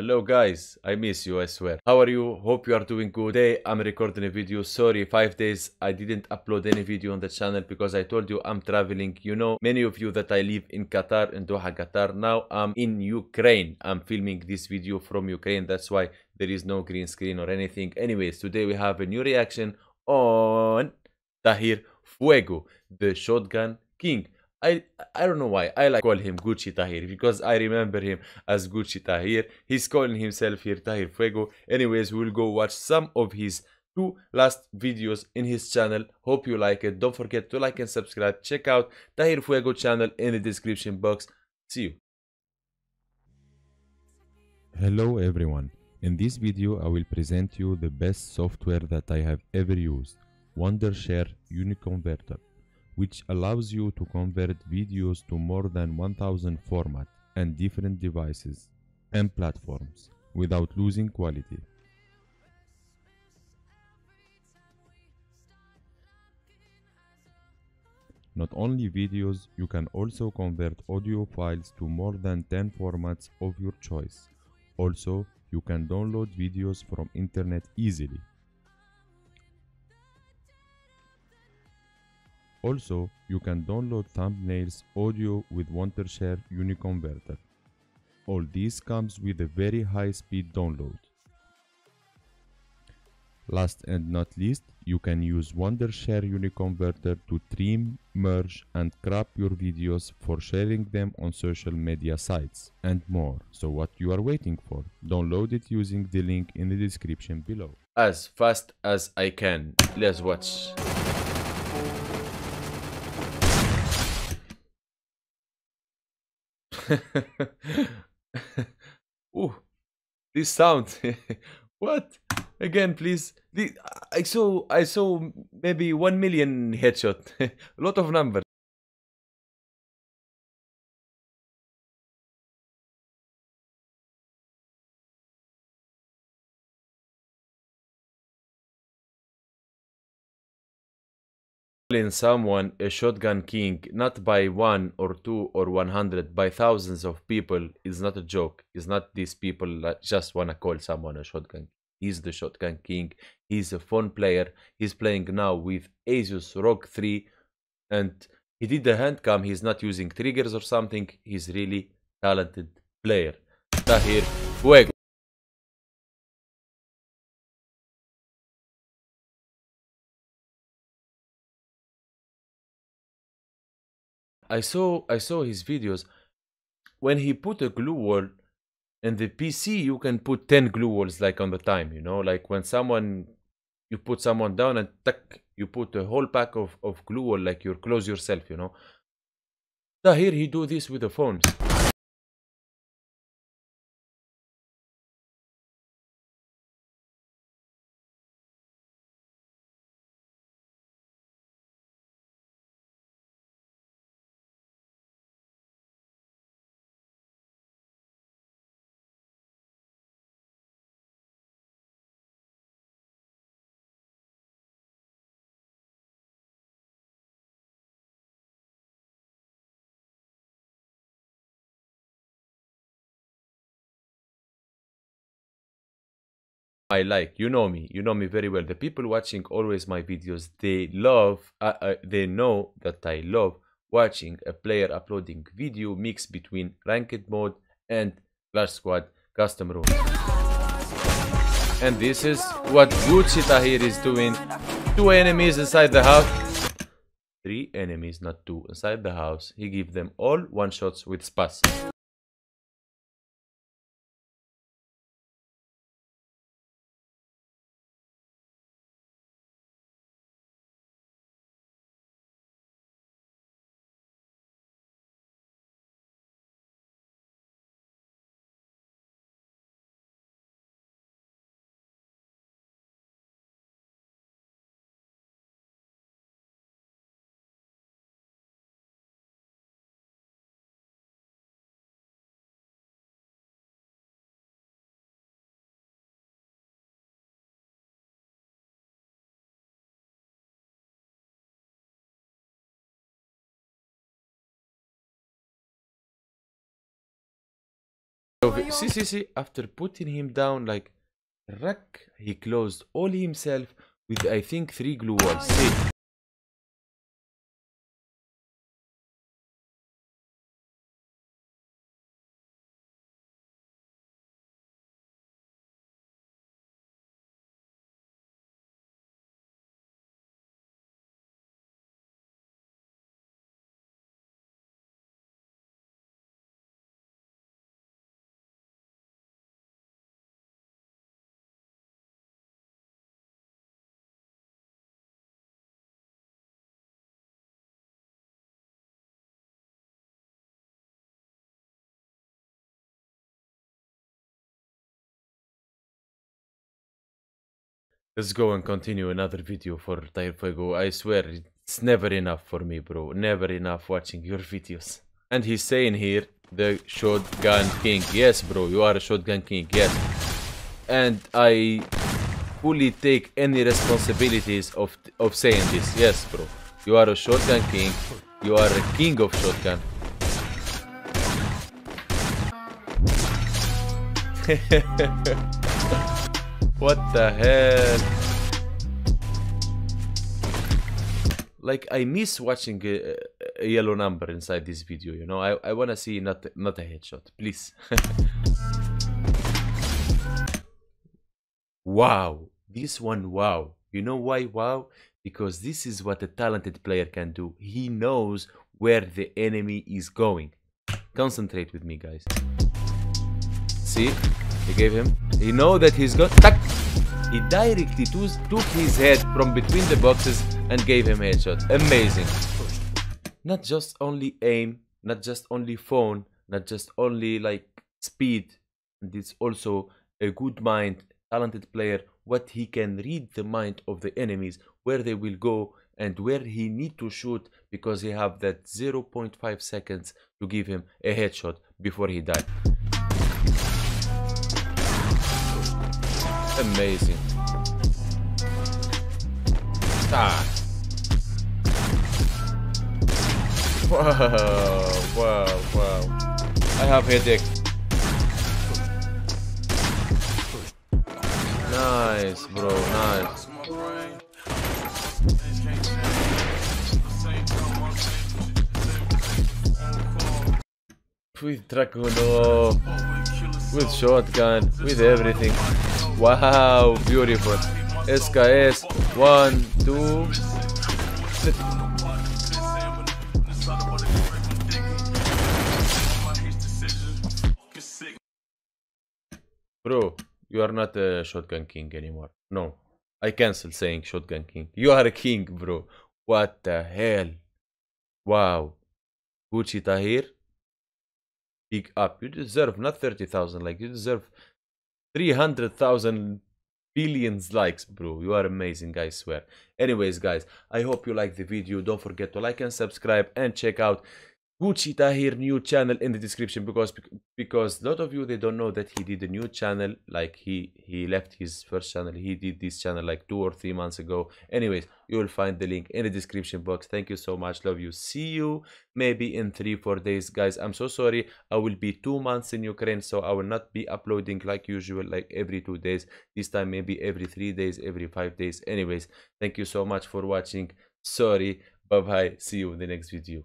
Hello guys, I miss you, I swear. How are you? Hope you are doing good. Today I'm recording a video. Sorry, five days I didn't upload any video on the channel because I told you I'm traveling. You know, many of you that I live in Qatar, in Doha, Qatar. Now I'm in Ukraine. I'm filming this video from Ukraine. That's why there is no green screen or anything. Anyways, today we have a new reaction on Tahir Fuego, the Shotgun King. I I don't know why I like call him Gucci Tahir because I remember him as Gucci Tahir. He's calling himself here Tahir Fuego. Anyways, we'll go watch some of his two last videos in his channel. Hope you like it. Don't forget to like and subscribe. Check out Tahir Fuego channel in the description box. See you. Hello everyone. In this video I will present you the best software that I have ever used, Wondershare Uniconverter which allows you to convert videos to more than 1000 formats and different devices and platforms without losing quality. Not only videos, you can also convert audio files to more than 10 formats of your choice. Also, you can download videos from internet easily. Also, you can download thumbnails audio with Wondershare Uniconverter. All this comes with a very high speed download. Last and not least, you can use Wondershare Uniconverter to trim, merge and crop your videos for sharing them on social media sites and more. So what you are waiting for? Download it using the link in the description below. As fast as I can. Let's watch. Ooh, this sound. what? Again, please. The, I saw I saw maybe one million headshot. A lot of numbers. Calling someone a shotgun king not by one or two or 100 by thousands of people is not a joke. It's not these people that just want to call someone a shotgun. He's the shotgun king. He's a fun player. He's playing now with Asus ROG 3 and he did the hand cam he's not using triggers or something. He's really talented player. Tahir fuego I saw I saw his videos. When he put a glue wall in the PC you can put 10 glue walls like on the time you know? Like when someone you put someone down and tuck you put a whole pack of, of glue wall like you close yourself you know? Here he do this with the phones I like. You know me. You know me very well. The people watching always my videos, they love, uh, uh, they know that I love watching a player uploading video mix between ranked mode and Clash Squad custom room. And this is what Gucci Tahir is doing. Two enemies inside the house. Three enemies, not two, inside the house. He give them all one shots with spas. See, see, see. After putting him down like rack, he closed all himself with I think three glue walls. See. Let's go and continue another video for Tahir Fuego. I swear, it's never enough for me, bro. Never enough watching your videos. And he's saying here, the Shotgun King. Yes, bro, you are a Shotgun King, yes. And I fully take any responsibilities of, of saying this. Yes, bro. You are a Shotgun King. You are a king of Shotgun. What the hell? Like I miss watching a, a, yellow number inside this video, you know. I, I wanna see not not a headshot, please. wow, this one wow. You know why wow? Because this is what a talented player can do. He knows where the enemy is going. Concentrate with me, guys. See? He gave him. He know that he's got. He directly took his head from between the boxes and gave him headshot. Amazing. Not just only aim, not just only phone, not just only like speed. And it's also a good mind, talented player. What he can read the mind of the enemies, where they will go, and where he need to shoot because he have that 0.5 seconds to give him a headshot before he die. Amazing. Ah. Wow, wow, wow. I have headache. Nice, bro, nice. With Dragunov, with shotgun, with everything. Wow, beautiful. SKS, one, two. Bro, you are not a shotgun king anymore. No, I cancel saying shotgun king. You are a king, bro. What the hell? Wow. Gucci Tahir, big up. You deserve not 30,000, like you deserve 300,000 billions likes, bro. You are amazing, I swear. Anyways, guys, I hope you like the video. Don't forget to like and subscribe and check out Gucci Tahir new channel in the description because because a lot of you they don't know that he did a new channel like he he left his first channel he did this channel like two or three months ago. Anyways you will find the link in the description box. Thank you so much. Love you. See you maybe in three four days guys. I'm so sorry. I will be two months in ukraine so i will not be uploading like usual like every two days. This time maybe every three days every five days. Anyways thank you so much for watching. Sorry. Bye bye see you in the next video